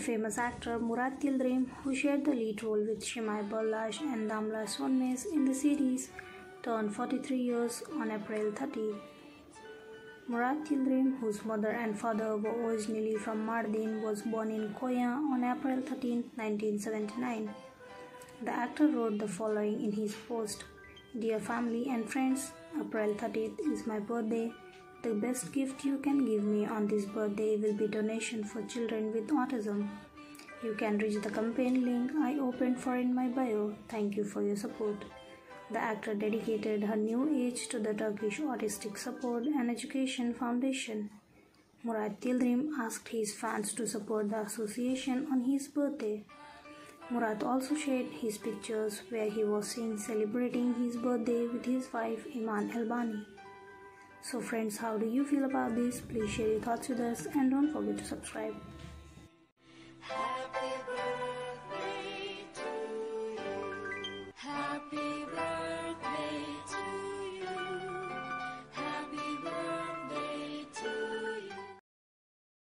famous actor Murat Yildirim, who shared the lead role with Simay Barlas and Damla Sönmez in the series, turned 43 years on April 30. Murat Yildirim, whose mother and father were originally from Mardin, was born in Konya on April 13, 1979. The actor wrote the following in his post Dear family and friends, April 30th is my birthday. The best gift you can give me on this birthday will be donation for children with autism. You can reach the campaign link I opened for in my bio. Thank you for your support. The actor dedicated her new age to the Turkish Autistic Support and Education Foundation. Murat Yildirim asked his fans to support the association on his birthday. Murat also shared his pictures where he was seen celebrating his birthday with his wife Iman Elbani. So friends, how do you feel about this? Please share your thoughts with us and don't forget to subscribe.